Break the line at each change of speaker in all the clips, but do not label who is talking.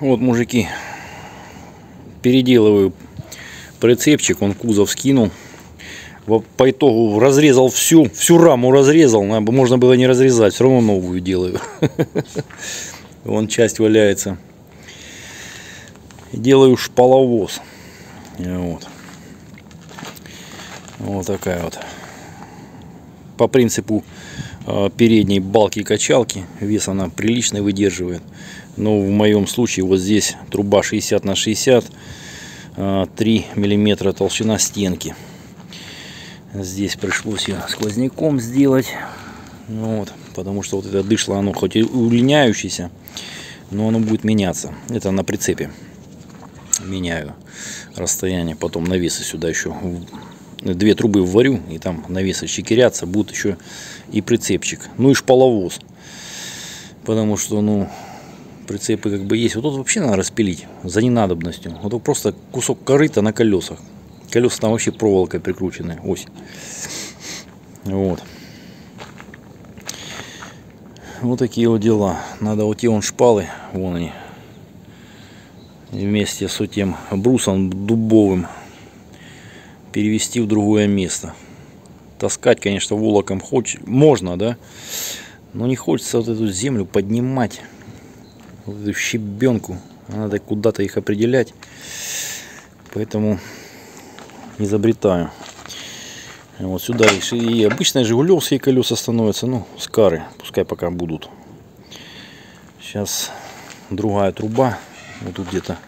Вот, мужики, переделываю прицепчик, он кузов скинул. По итогу разрезал всю, всю раму разрезал, можно было не разрезать, все равно новую делаю. Вон часть валяется. Делаю шпаловоз. Вот. Вот такая вот. По принципу передней балки качалки. Вес она прилично выдерживает. Но в моем случае вот здесь труба 60 на 60. э, 3 миллиметра толщина стенки. Здесь пришлось ее сквозняком сделать. Ну Вот, потому что вот это дышло, оно хоть и удлиняющееся, но оно будет меняться. Это на прицепе. Меняю расстояние. Потом навесы сюда еще две трубы вварю, и там навесы чекирятся, будет еще и прицепчик. Ну и шпаловоз. Потому что, ну, прицепы как бы есть. Вот тут вообще надо распилить за ненадобностью. Вот просто кусок корыта на колесах. Колеса там вообще проволокой прикручены, ось. Вот. Вот такие вот дела. Надо вот те вон шпалы, вон они, вместе с этим брусом дубовым перевести в другое место. Таскать, конечно, волоком хоч... можно, да? Но не хочется вот эту землю поднимать. Вот эту щебенку. Надо куда-то их определять. Поэтому изобретаю. Вот сюда и обычные жигулевские колеса становятся, ну, скары, пускай пока будут. Сейчас другая труба, вот тут где-то,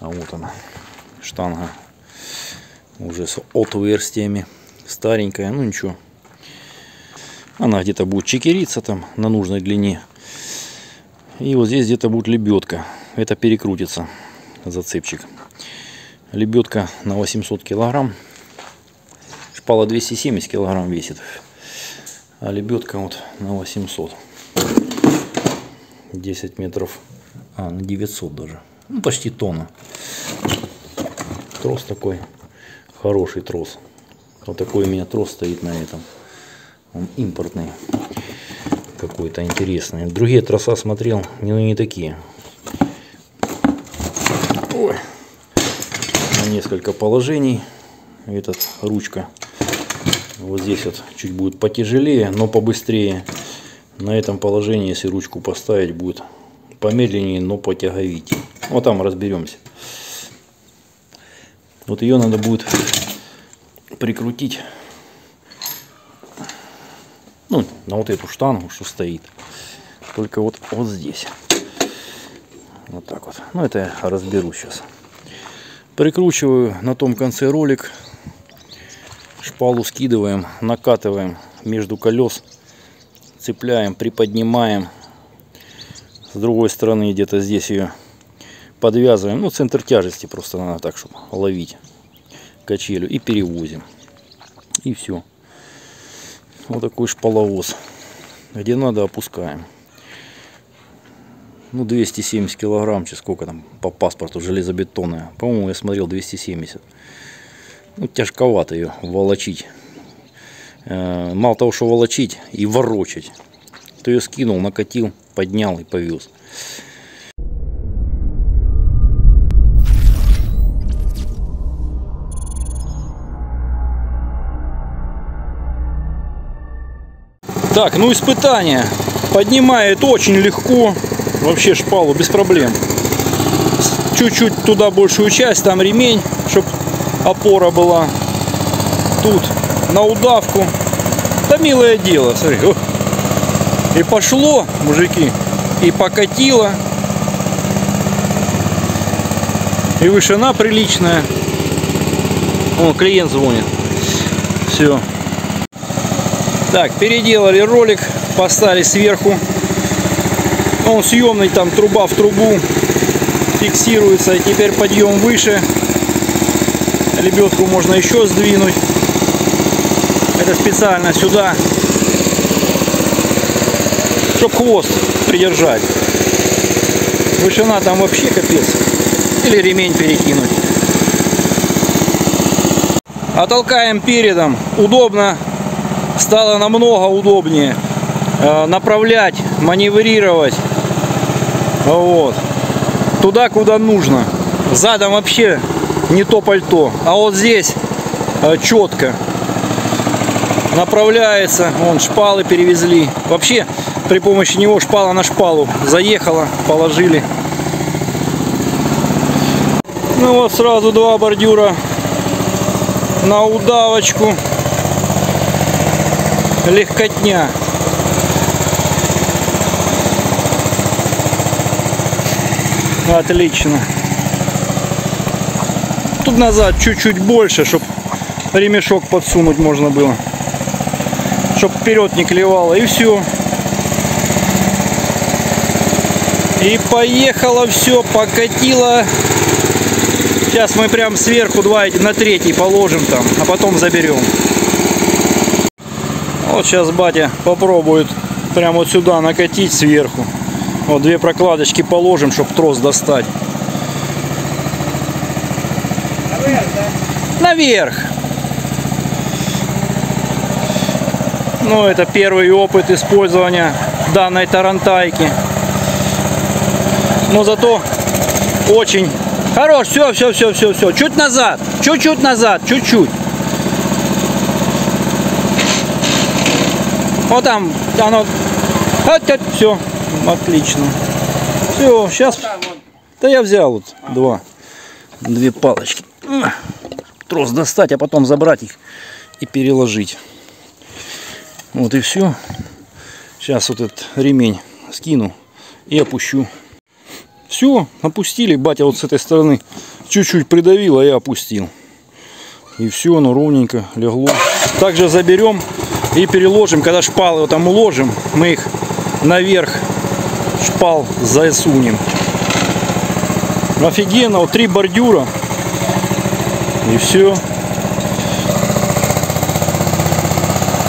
а вот она, штанга, уже с отверстиями, старенькая, ну ничего. Она где-то будет чекериться там на нужной длине. И вот здесь где-то будет лебедка. Это перекрутится зацепчик. Лебедка на 800 килограмм. Шпала 270 килограмм весит. А лебедка вот на 800. 10 метров. А, на 900 даже. Ну, почти тонна. Трос такой. Хороший трос. Вот такой у меня трос стоит на этом. Он импортный. Какой-то интересный. Другие троса смотрел, ну не такие. Ой. На несколько положений. Этот ручка. Вот здесь вот чуть будет потяжелее, но побыстрее. На этом положении, если ручку поставить, будет помедленнее, но потяговитее. Вот там разберемся. Вот ее надо будет прикрутить ну, на вот эту штангу, что стоит. Только вот, вот здесь. Вот так вот. Ну, это я разберу сейчас. Прикручиваю на том конце ролик. Шпалу скидываем, накатываем между колес. Цепляем, приподнимаем. С другой стороны где-то здесь ее подвязываем. Ну, центр тяжести просто надо так, чтобы ловить качелю. И перевозим. И все. Вот такой шпаловоз. Где надо, опускаем. Ну, 270 килограмм, чи сколько там по паспорту железобетонная. По-моему, я смотрел 270. Ну, тяжковато ее волочить. Э, Мало того, что волочить и ворочать. Ты ее скинул, накатил, поднял и повез. Так, ну испытание. Поднимает очень легко. Вообще шпалу без проблем. Чуть-чуть туда большую часть, там ремень, чтобы опора была. Тут на удавку. Да милое дело, смотри. И пошло, мужики. И покатило. И вышина приличная. О, клиент звонит. Все. Так, переделали ролик, поставили сверху. Он съемный, там труба в трубу фиксируется. И теперь подъем выше. Лебедку можно еще сдвинуть. Это специально сюда, чтобы хвост придержать. Вышина там вообще капец. Или ремень перекинуть. А толкаем передом. Удобно стало намного удобнее э, направлять, маневрировать. Вот. туда, куда нужно. Задом вообще не то пальто. А вот здесь э, четко направляется. Вон шпалы перевезли. Вообще при помощи него шпала на шпалу заехала, положили. Ну вот сразу два бордюра на удавочку. Легкотня. Отлично. Тут назад чуть-чуть больше, чтобы ремешок подсунуть можно было. Чтоб вперед не клевало. И все. И поехало все, покатило. Сейчас мы прям сверху два на третий положим там, а потом заберем. Вот сейчас батя попробует прямо вот сюда накатить сверху. Вот две прокладочки положим, чтобы трос достать. Наверх, да? Наверх. Ну, это первый опыт использования данной тарантайки. Но зато очень хорош. Все, все, все, все, все. Чуть назад. Чуть-чуть назад. Чуть-чуть. Вот там оно. Все. Отлично. Все, сейчас. Да я взял вот два. Две палочки. Трос достать, а потом забрать их и переложить. Вот и все. Сейчас вот этот ремень скину и опущу. Все, опустили. Батя вот с этой стороны чуть-чуть придавил, а я опустил. И все, оно ровненько легло. Также заберем и переложим. Когда шпалы вот там уложим, мы их наверх шпал засунем. Офигенно, вот три бордюра. И все.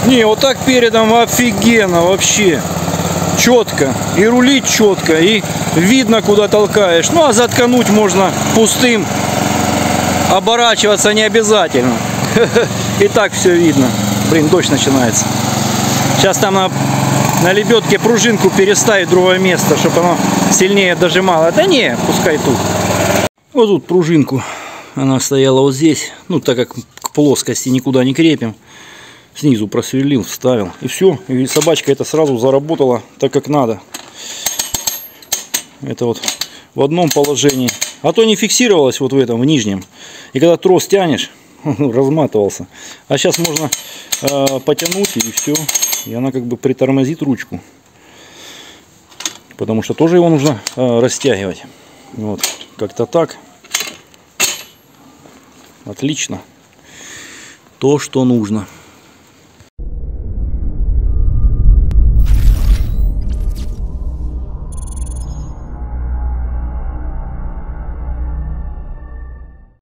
Не, вот так передом офигенно вообще. Четко. И рулить четко. И видно, куда толкаешь. Ну, а заткануть можно пустым. Оборачиваться не обязательно. И так все видно. Блин, дождь начинается. Сейчас там на на лебедке пружинку переставить в другое место, чтобы оно сильнее дожимало. Да не, пускай тут. Вот тут пружинку. Она стояла вот здесь. Ну, так как к плоскости никуда не крепим. Снизу просверлил, вставил. И все. И собачка это сразу заработала так, как надо. Это вот в одном положении. А то не фиксировалось вот в этом, в нижнем. И когда трос тянешь, разматывался. А сейчас можно э, потянуть и все. И она как бы притормозит ручку. Потому что тоже его нужно э, растягивать. Вот, как-то так. Отлично. То, что нужно.